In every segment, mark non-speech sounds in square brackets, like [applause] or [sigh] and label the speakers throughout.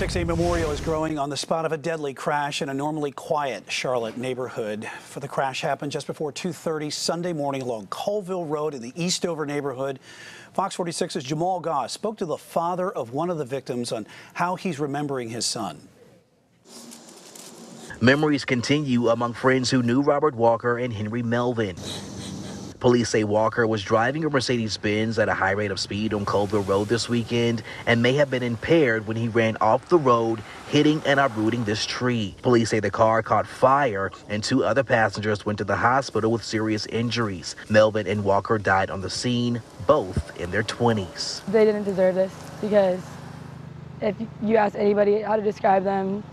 Speaker 1: 6A memorial is growing on the spot of a deadly crash in a normally quiet Charlotte neighborhood. For the crash happened just before 2:30 Sunday morning along Colville Road in the Eastover neighborhood. Fox 46's Jamal Goss spoke to the father of one of the victims on how he's remembering his son.
Speaker 2: Memories continue among friends who knew Robert Walker and Henry Melvin. Police say Walker was driving a Mercedes Benz at a high rate of speed on Colville Road this weekend and may have been impaired when he ran off the road, hitting and uprooting this tree. Police say the car caught fire and two other passengers went to the hospital with serious injuries. Melvin and Walker died on the scene, both in their 20s.
Speaker 3: They didn't deserve this because if you ask anybody how to describe them,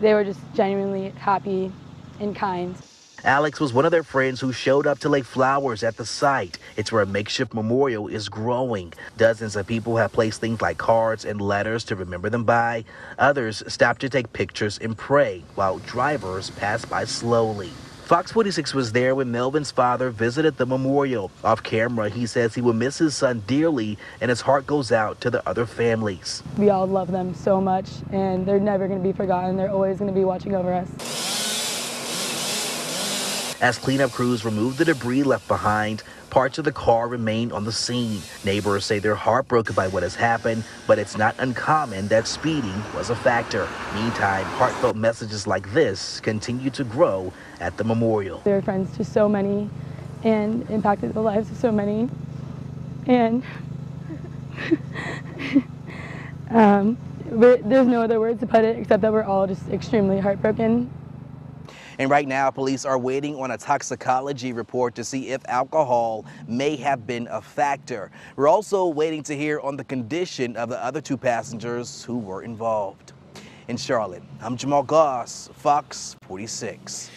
Speaker 3: they were just genuinely happy and kind.
Speaker 2: Alex was one of their friends who showed up to lay flowers at the site. It's where a makeshift memorial is growing. Dozens of people have placed things like cards and letters to remember them by. Others stop to take pictures and pray while drivers pass by slowly. Fox 46 was there when Melvin's father visited the memorial. Off camera, he says he will miss his son dearly and his heart goes out to the other families.
Speaker 3: We all love them so much and they're never going to be forgotten. They're always going to be watching over us.
Speaker 2: As cleanup crews removed the debris left behind, parts of the car remained on the scene. Neighbors say they're heartbroken by what has happened, but it's not uncommon that speeding was a factor. Meantime, heartfelt messages like this continue to grow at the memorial.
Speaker 3: They were friends to so many and impacted the lives of so many. And [laughs] um, there's no other words to put it except that we're all just extremely heartbroken
Speaker 2: and right now, police are waiting on a toxicology report to see if alcohol may have been a factor. We're also waiting to hear on the condition of the other two passengers who were involved. In Charlotte, I'm Jamal Goss, Fox 46.